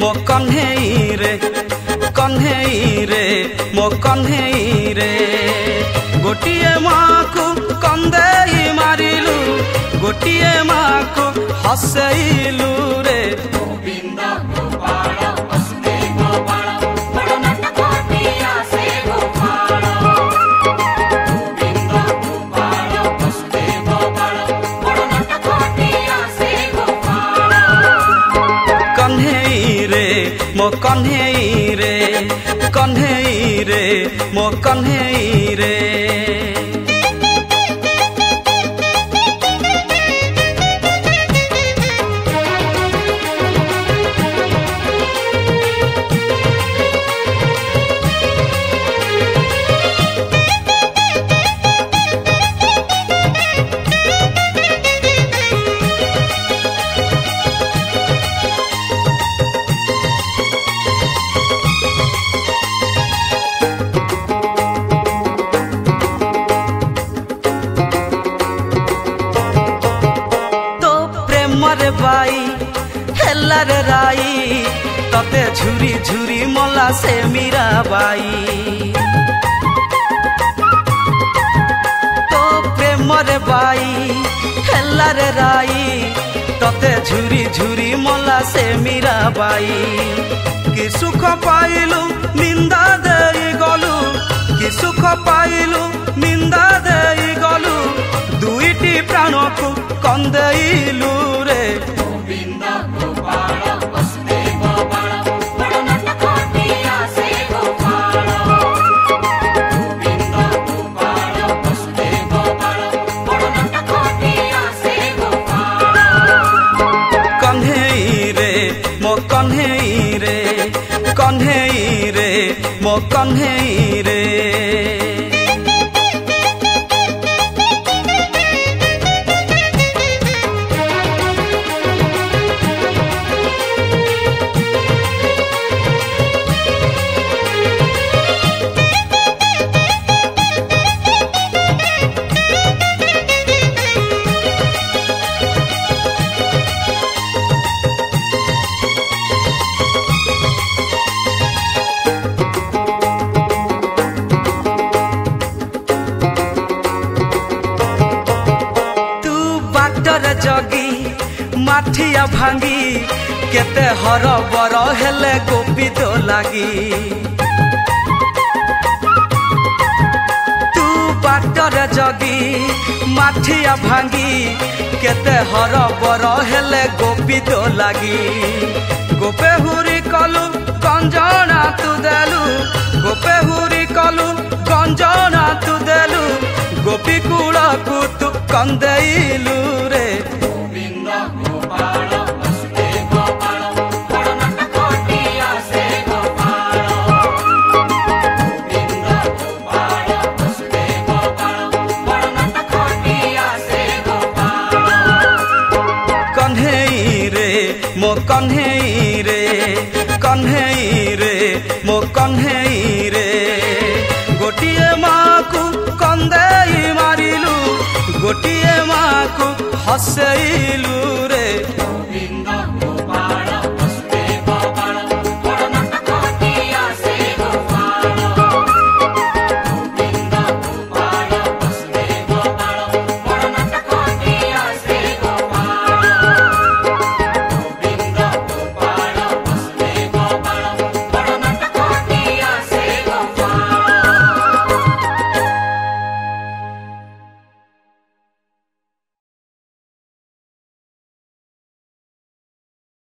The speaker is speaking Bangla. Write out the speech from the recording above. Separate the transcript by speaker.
Speaker 1: ମୋ କହ୍ନେଇରେ କହ୍ନେଇରେ ମୋ କହ୍ନେଇରେ ଗୋଟିଏ ମାଆକୁ କନ୍ଦେଇ ମାରିଲୁ ଗୋଟିଏ ମାଆକୁ ହସେଇଲୁ ରେ ମୋ କହ୍ନେଇରେ କହ୍ନେଇରେ ମୋ କହ୍ନେଇରେ বেলার রাই ততে ঝুরি ঝুরি মলা সে মীরা বাই তো প্রেমরে বাই খেলার রাই ততে ঝুরি ঝুরি মলা সে মীরা বাই কি সুখ পাইলু নিন্দা দেই গলু কি সুখ পাইলু নিন্দা দেই গলু দুইটি প্রাণকু কন্দেইলু कन्हे रे ମୁଣ୍ଡରେ ଜଗି ମାଠିଆ ଭାଙ୍ଗି କେତେ ହର ବର ହେଲେ ଗୋପିତ ଲାଗି ତୁ ବାଟରେ ଜଗି ମାଠିଆ ଭାଙ୍ଗି କେତେ ହର ବର ହେଲେ ଗୋପିତ ଲାଗି ଗୋପେ ହୁରି କଲୁ ଗଞ୍ଜଣା ତୁ ଦେଲୁ ଗୋପେ ହୁରି କଲୁ ଗଞ୍ଜଣା ତୁ ଦେଲୁ ଗୋପୀ କୂଳକୁ ତୁ କନ୍ଦେଇଲୁ মো কনহেই রে কনহেই রে মো কনহেই রে গোটিয়ে মাকু কন্দেই মারিলু গোটিয়ে মাকু হসেইলু